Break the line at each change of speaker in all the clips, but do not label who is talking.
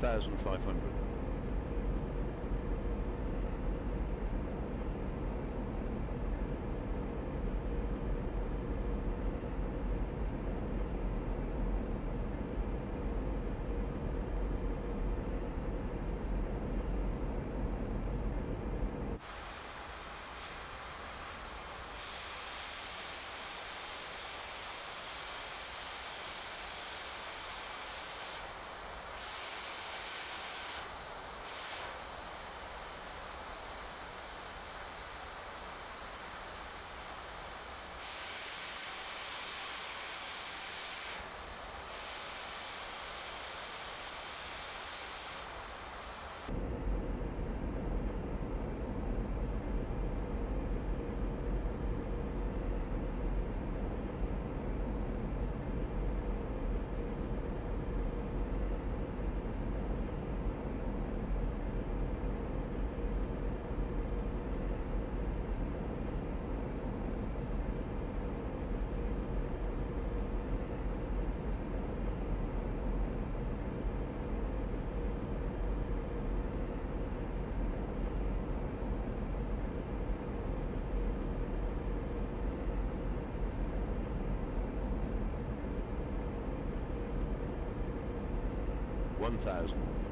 1,500. 1,000.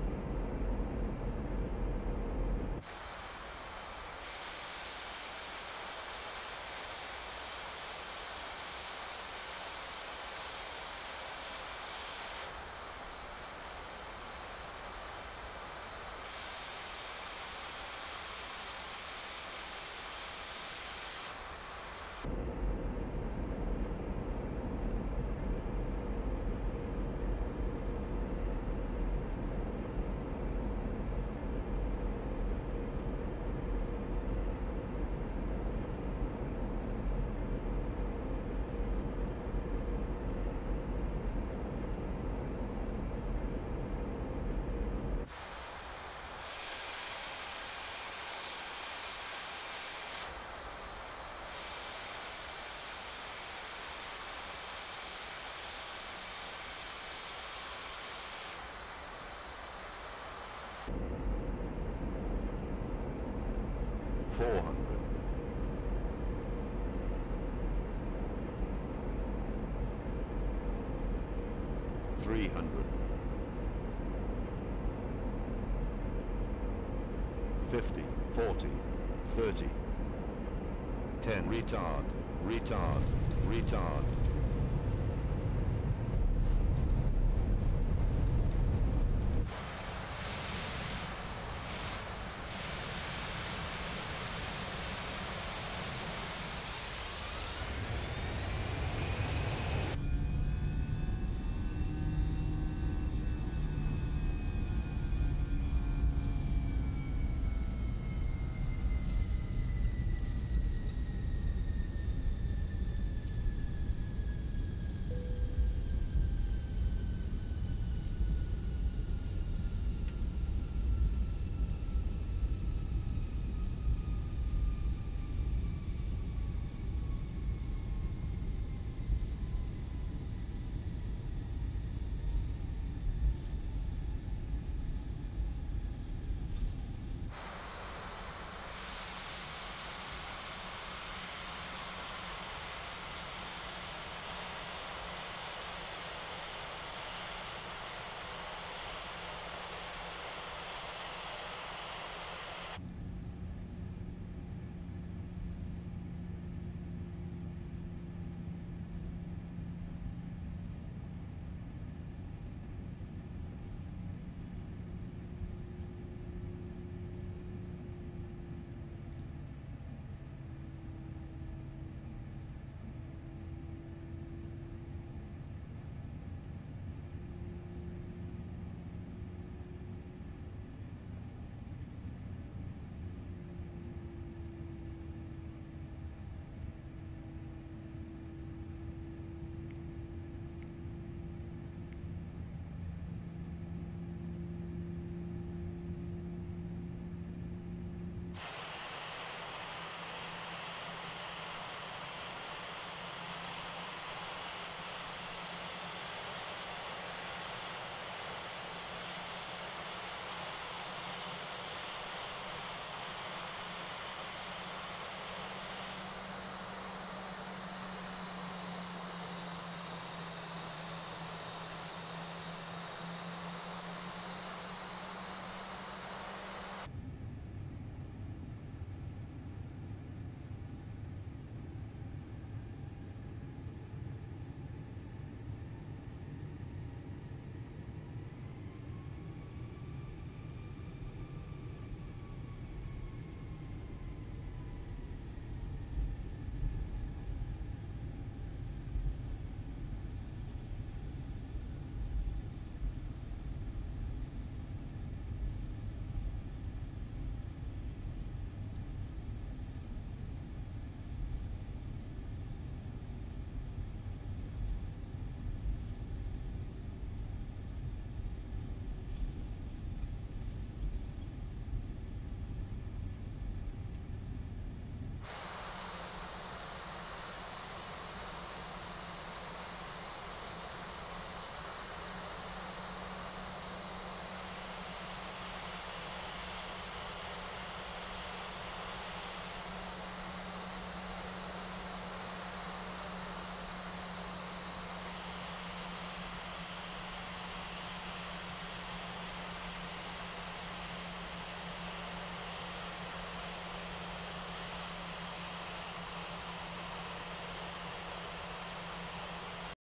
Thousand. Four hundred. Three hundred. Fifty, forty, thirty. Ten. Retard, retard, retard.